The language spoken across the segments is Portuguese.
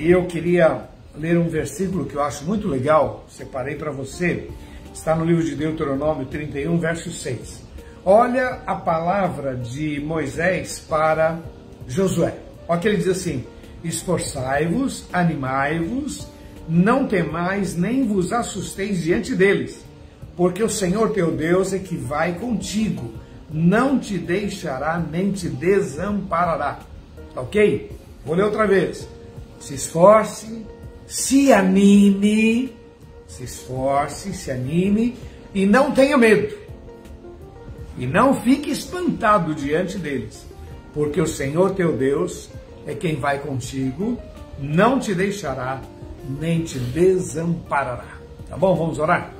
E eu queria ler um versículo que eu acho muito legal, separei para você. Está no livro de Deuteronômio 31, verso 6. Olha a palavra de Moisés para Josué. Olha que ele diz assim: Esforçai-vos, animai-vos, não temais, nem vos assusteis diante deles, porque o Senhor teu Deus é que vai contigo, não te deixará nem te desamparará. Ok? Vou ler outra vez. Se esforce, se anime, se esforce, se anime e não tenha medo. E não fique espantado diante deles, porque o Senhor teu Deus é quem vai contigo, não te deixará, nem te desamparará. Tá bom? Vamos orar?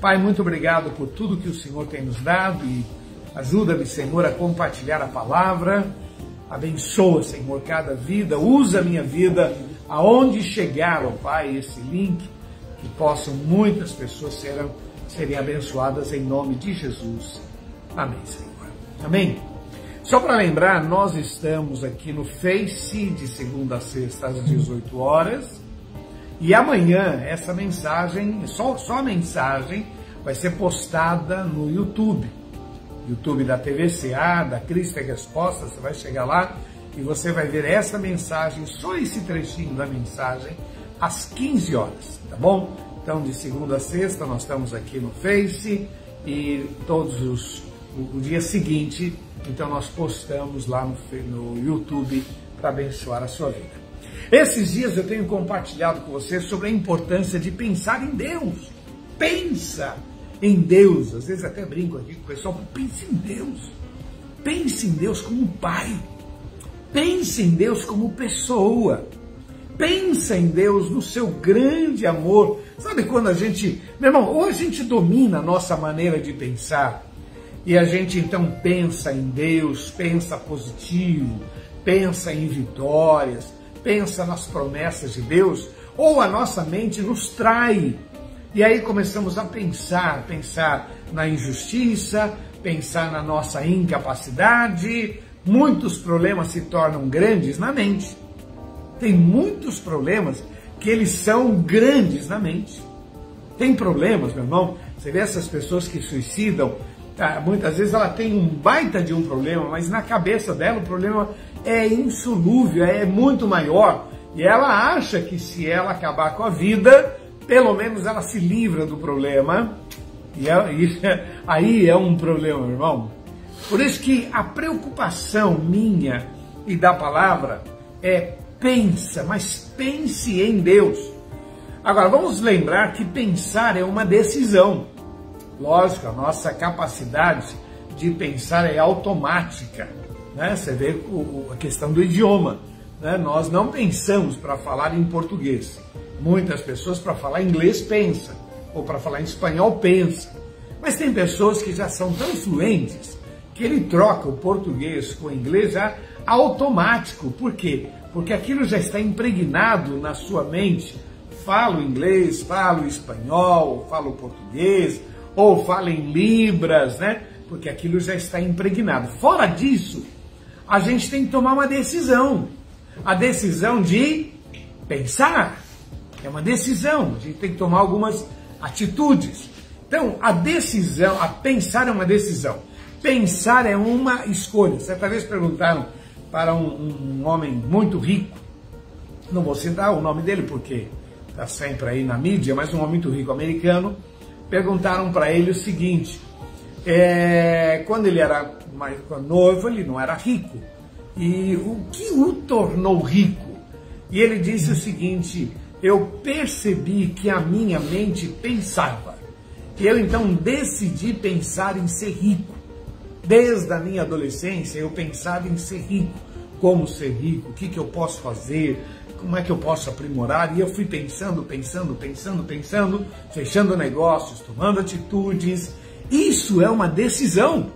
Pai, muito obrigado por tudo que o Senhor tem nos dado e ajuda-me, Senhor, a compartilhar a palavra. Abençoa, Senhor, cada vida, usa a minha vida aonde chegar, ó Pai, esse link, que possam muitas pessoas serem, serem abençoadas em nome de Jesus. Amém, Senhor. Amém. Só para lembrar, nós estamos aqui no Face de segunda a sexta às 18 horas. E amanhã essa mensagem, só, só a mensagem, vai ser postada no YouTube. YouTube da TVCA, da Cristo é Resposta, você vai chegar lá e você vai ver essa mensagem, só esse trechinho da mensagem, às 15 horas, tá bom? Então, de segunda a sexta, nós estamos aqui no Face e todos os o, o dia seguinte, então nós postamos lá no, no YouTube para abençoar a sua vida. Esses dias eu tenho compartilhado com você sobre a importância de pensar em Deus. Pensa em Deus. Às vezes até brinco aqui com o pessoal, pense em Deus. Pense em Deus como Pai. Pense em Deus como pessoa. Pensa em Deus no seu grande amor. Sabe quando a gente, meu irmão, ou a gente domina a nossa maneira de pensar, e a gente então pensa em Deus, pensa positivo, pensa em vitórias, pensa nas promessas de Deus, ou a nossa mente nos trai. E aí começamos a pensar, pensar na injustiça, pensar na nossa incapacidade, muitos problemas se tornam grandes na mente. Tem muitos problemas que eles são grandes na mente. Tem problemas, meu irmão, você vê essas pessoas que suicidam, Tá, muitas vezes ela tem um baita de um problema, mas na cabeça dela o problema é insolúvel, é muito maior. E ela acha que se ela acabar com a vida, pelo menos ela se livra do problema. E, é, aí é um problema, irmão. Por isso que a preocupação minha e da palavra é pensa, mas pense em Deus. Agora vamos lembrar que pensar é uma decisão. Lógico, a nossa capacidade de pensar é automática. Né? Você vê a questão do idioma. Né? Nós não pensamos para falar em português. Muitas pessoas para falar inglês pensam, ou para falar em espanhol pensam. Mas tem pessoas que já são tão fluentes que ele troca o português com o inglês já automático. Por quê? Porque aquilo já está impregnado na sua mente. Falo inglês, falo espanhol, falo português, ou fala em libras, né? Porque aquilo já está impregnado. Fora disso, a gente tem que tomar uma decisão. A decisão de pensar. É uma decisão. A gente tem que tomar algumas atitudes. Então, a decisão, a pensar é uma decisão. Pensar é uma escolha. Certa vez perguntaram para um, um homem muito rico, não vou citar o nome dele porque está sempre aí na mídia, mas um homem muito rico americano, perguntaram para ele o seguinte: é, quando ele era mais novo, ele não era rico. E o que o tornou rico? E ele disse o seguinte: eu percebi que a minha mente pensava. Eu então decidi pensar em ser rico. Desde a minha adolescência eu pensava em ser rico. Como ser rico? O que, que eu posso fazer? como é que eu posso aprimorar? E eu fui pensando, pensando, pensando, pensando, fechando negócios, tomando atitudes. Isso é uma decisão.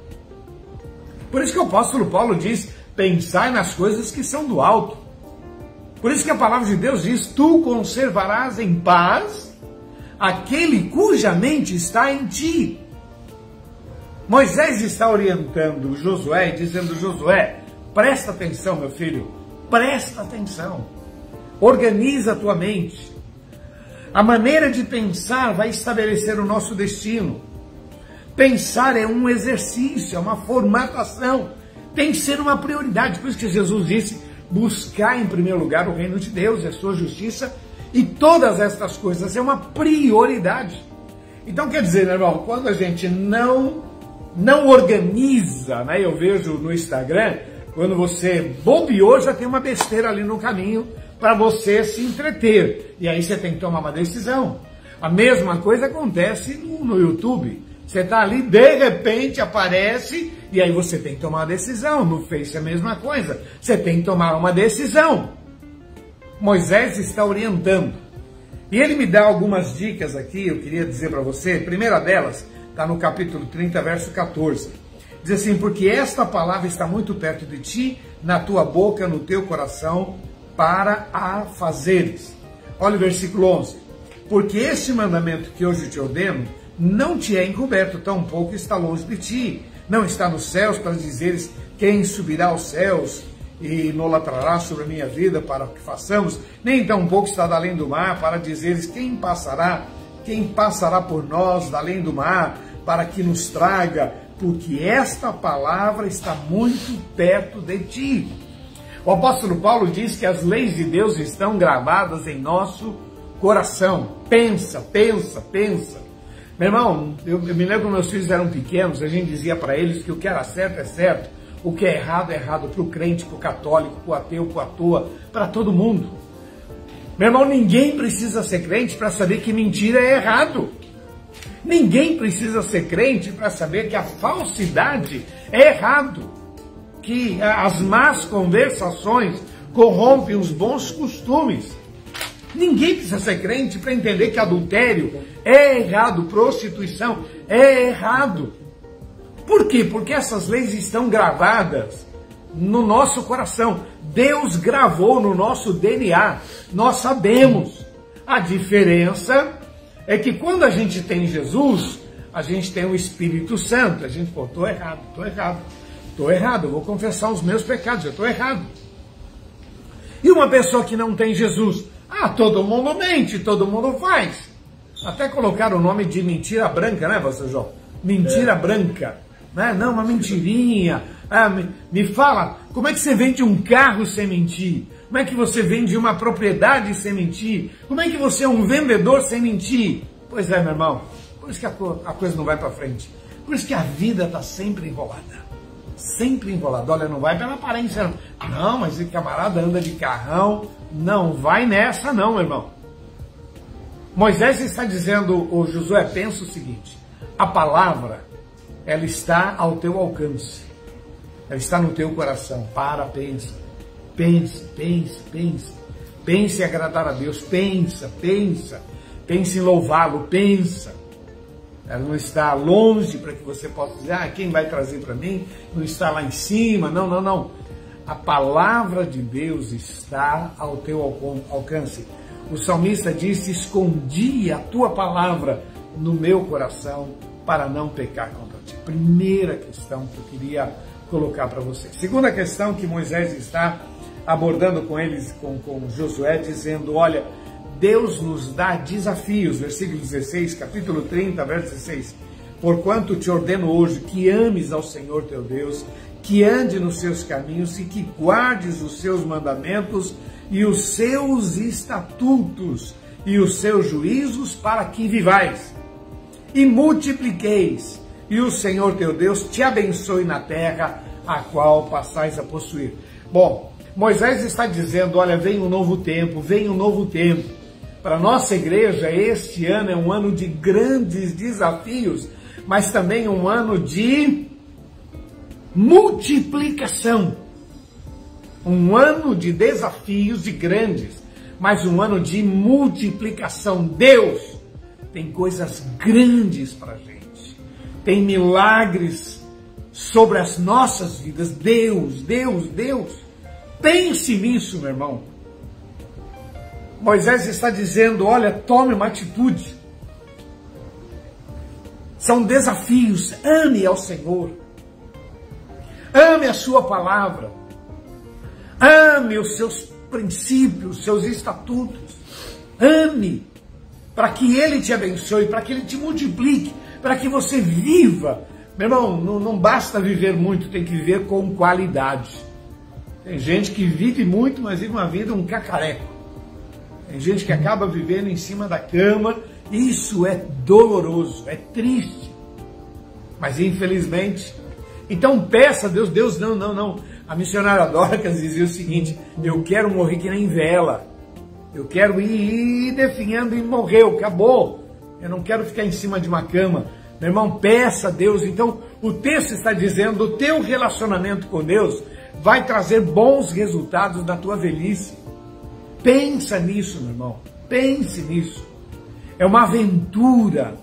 Por isso que o apóstolo Paulo diz: pensai nas coisas que são do alto. Por isso que a palavra de Deus diz: Tu conservarás em paz aquele cuja mente está em ti. Moisés está orientando Josué, dizendo: Josué, presta atenção, meu filho, presta atenção. Organiza a tua mente. A maneira de pensar vai estabelecer o nosso destino. Pensar é um exercício, é uma formatação. Tem que ser uma prioridade. Por isso que Jesus disse: buscar em primeiro lugar o reino de Deus e a sua justiça, e todas estas coisas é uma prioridade. Então quer dizer, meu irmão, quando a gente não não organiza, né? Eu vejo no Instagram, quando você bobeou, já tem uma besteira ali no caminho para você se entreter. E aí você tem que tomar uma decisão. A mesma coisa acontece no, no YouTube. Você está ali, de repente aparece, e aí você tem que tomar uma decisão. No Face é a mesma coisa. Você tem que tomar uma decisão. Moisés está orientando. E ele me dá algumas dicas aqui, eu queria dizer para você. A primeira delas está no capítulo 30, verso 14. Diz assim: Porque esta palavra está muito perto de ti, na tua boca, no teu coração, para a fazeres. Olha o versículo 11. Porque este mandamento que hoje te ordeno não te é encoberto, tampouco está longe de ti. Não está nos céus para dizeres quem subirá aos céus e nolatrará sobre a minha vida para que façamos, nem tampouco está além do mar para dizeres quem passará, quem passará por nós da além do mar para que nos traga, porque esta palavra está muito perto de ti. O apóstolo Paulo diz que as leis de Deus estão gravadas em nosso coração. Pensa, pensa, pensa. Meu irmão, eu, eu me lembro quando meus filhos eram pequenos, a gente dizia para eles que o que era certo é certo, o que é errado é errado para o crente, para o católico, para o ateu, para a toa, para todo mundo. Meu irmão, ninguém precisa ser crente para saber que mentira é errado. Ninguém precisa ser crente para saber que a falsidade é errado. Que as más conversações corrompem os bons costumes. Ninguém precisa ser crente para entender que adultério é errado, prostituição é errado. Por quê? Porque essas leis estão gravadas no nosso coração. Deus gravou no nosso DNA. Nós sabemos. A diferença é que quando a gente tem Jesus, a gente tem o Espírito Santo. A gente, pô, tô errado, tô errado, tô errado, eu vou confessar os meus pecados, eu tô errado. E uma pessoa que não tem Jesus, ah, todo mundo mente, todo mundo faz. Até colocar o nome de mentira branca, né, você João? Mentira é. branca. Né? Não, uma mentirinha. Ah, me, me fala, como é que você vende um carro sem mentir? Como é que você vende uma propriedade sem mentir? Como é que você é um vendedor sem mentir? Pois é, meu irmão. Por isso que a, a coisa não vai para frente. Por isso que a vida está sempre enrolada. Sempre enrolada. Olha, não vai pela aparência. Não, mas esse camarada anda de carrão, não vai nessa não, meu irmão. Moisés está dizendo, o Josué, pensa o seguinte, a palavra, ela está ao teu alcance, ela está no teu coração, para, pensa, pense, pense, pense, pense em agradar a Deus, pensa, pensa, pense em louvá-lo, pensa, ela não está longe para que você possa dizer, ah, quem vai trazer para mim? Não está lá em cima, não, não, não, a palavra de Deus está ao teu alcance. O salmista disse: Escondi a tua palavra no meu coração para não pecar contra ti. Primeira questão que eu queria colocar para você. Segunda questão que Moisés está abordando com eles, com, com Josué, dizendo: Olha, Deus nos dá desafios. Versículo 16, capítulo 30, verso 16. Porquanto te ordeno hoje que ames ao Senhor teu Deus que ande nos seus caminhos e que guardes os seus mandamentos e os seus estatutos e os seus juízos para que vivais e multipliqueis e o Senhor teu Deus te abençoe na terra a qual passais a possuir. Bom, Moisés está dizendo, olha, vem um novo tempo, vem um novo tempo. Para nossa igreja, este ano é um ano de grandes desafios, mas também um ano de multiplicação. Um ano de desafios e grandes, mas um ano de multiplicação. Deus tem coisas grandes para a gente, tem milagres sobre as nossas vidas. Deus, Deus, Deus. Pense nisso, meu irmão. Moisés está dizendo: olha, tome uma atitude. São desafios, ame ao Senhor. Ame a sua palavra. Ame os seus princípios, seus estatutos. Ame, para que Ele te abençoe, para que Ele te multiplique, para que você viva. Meu irmão, não, não basta viver muito, tem que viver com qualidade. Tem gente que vive muito, mas vive uma vida um cacareco. Tem gente que acaba vivendo em cima da cama. Isso é doloroso, é triste. Mas infelizmente. Então peça a Deus, Deus não, não, não. A missionária Dorcas dizia o seguinte: eu quero morrer que nem vela. Eu quero ir, ir definhando e morreu, acabou. Eu não quero ficar em cima de uma cama. Meu irmão, peça a Deus. Então, o texto está dizendo: o teu relacionamento com Deus vai trazer bons resultados na tua velhice. Pensa nisso, meu irmão. Pense nisso. É uma aventura.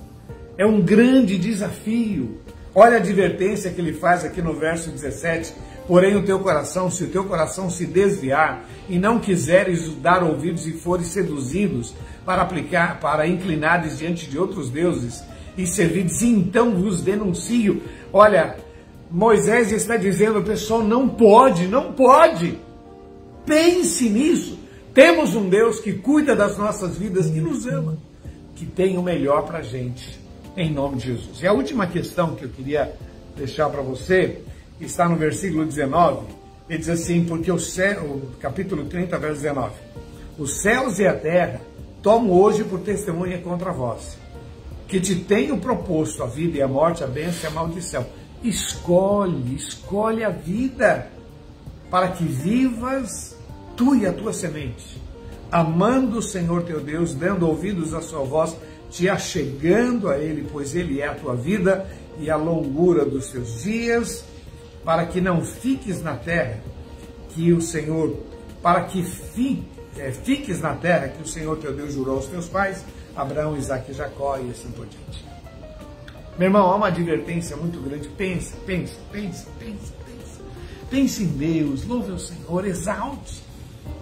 É um grande desafio. Olha a advertência que ele faz aqui no verso 17 Porém, o teu coração, se o teu coração se desviar e não quiseres dar ouvidos e fores seduzidos para aplicar, para inclinares diante de outros deuses e servides, então vos denuncio. Olha, Moisés está dizendo, pessoal, não pode, não pode. Pense nisso. Temos um Deus que cuida das nossas vidas, que nos ama, que tem o melhor para a gente, em nome de Jesus. E a última questão que eu queria deixar para você está no versículo 19, ele diz assim, porque o céu, capítulo 30, verso 19, os céus e a terra tomo hoje por testemunha contra vós, que te tenho proposto a vida e a morte, a bênção e a maldição. Escolhe, escolhe a vida, para que vivas tu e a tua semente, amando o Senhor teu Deus, dando ouvidos à sua voz, te achegando a Ele, pois Ele é a tua vida e a longura dos teus dias, para que não fiques na terra que o Senhor, para que fi, é, fiques na terra que o Senhor teu Deus jurou aos teus pais, Abraão, Isaac e Jacó e assim por diante. Meu irmão, há uma advertência muito grande. Pensa, pensa, pensa, pensa, pensa. Pense em Deus, louve o Senhor, exalte.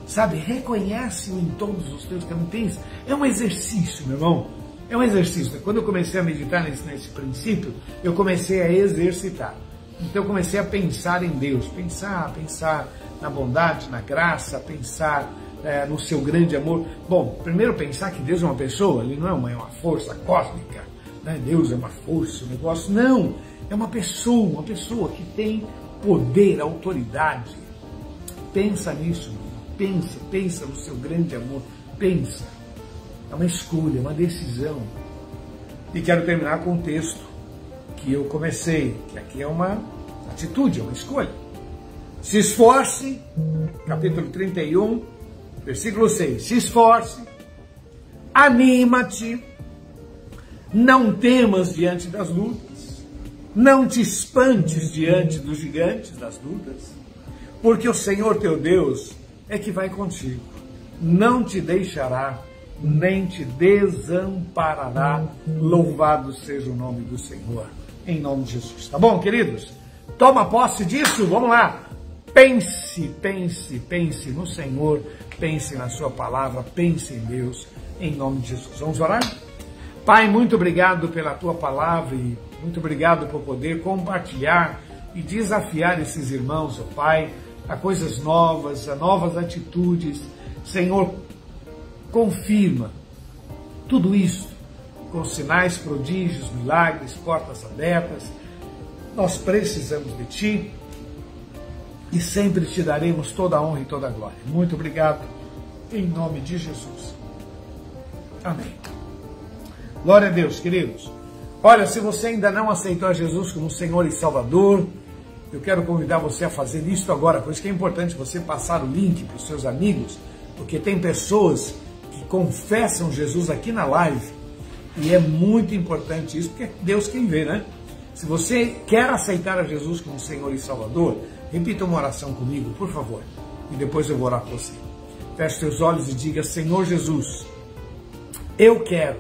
Sabe, reconhece-o em todos os teus caminhos. É um exercício, meu irmão. É um exercício. Quando eu comecei a meditar nesse, nesse princípio, eu comecei a exercitar. Então eu comecei a pensar em Deus, pensar, pensar na bondade, na graça, pensar é, no seu grande amor. Bom, primeiro pensar que Deus é uma pessoa, ele não é uma, é uma força cósmica, né? Deus é uma força, um negócio. Não, é uma pessoa, uma pessoa que tem poder, autoridade. Pensa nisso, pensa, pensa no seu grande amor, pensa. É uma escolha, uma decisão. E quero terminar com um texto que eu comecei, que aqui é uma atitude, é uma escolha. Se esforce, capítulo 31, versículo 6. Se esforce, anima-te, não temas diante das lutas, não te espantes diante dos gigantes das lutas, porque o Senhor teu Deus é que vai contigo, não te deixará nem te desamparará. Louvado seja o nome do Senhor em nome de Jesus. Tá bom, queridos? Toma posse disso, vamos lá. Pense, pense, pense no Senhor, pense na Sua palavra, pense em Deus, em nome de Jesus. Vamos orar? Pai, muito obrigado pela Tua palavra e muito obrigado por poder compartilhar e desafiar esses irmãos, ó oh Pai, a coisas novas, a novas atitudes. Senhor, confirma tudo isso com sinais, prodígios, milagres, portas abertas. Nós precisamos de Ti e sempre te daremos toda a honra e toda a glória. Muito obrigado, em nome de Jesus. Amém. Glória a Deus, queridos. Olha, se você ainda não aceitou a Jesus como Senhor e Salvador, eu quero convidar você a fazer isso agora. Por isso que é importante você passar o link para os seus amigos, porque tem pessoas que confessam Jesus aqui na live e é muito importante isso, porque é Deus quem vê, né? Se você quer aceitar a Jesus como Senhor e Salvador, repita uma oração comigo, por favor, e depois eu vou orar por você. Feche seus olhos e diga: Senhor Jesus, eu quero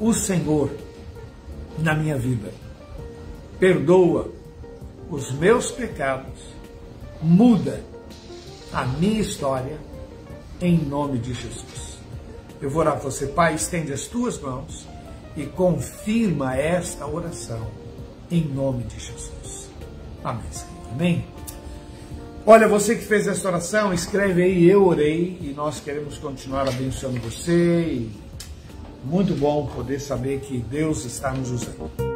o Senhor na minha vida. Perdoa os meus pecados, muda a minha história, em nome de Jesus. Eu vou orar para você, Pai, estende as tuas mãos e confirma esta oração em nome de Jesus. Amém, Senhor. Amém. Olha, você que fez essa oração, escreve aí, eu orei, e nós queremos continuar abençoando você. muito bom poder saber que Deus está nos usando.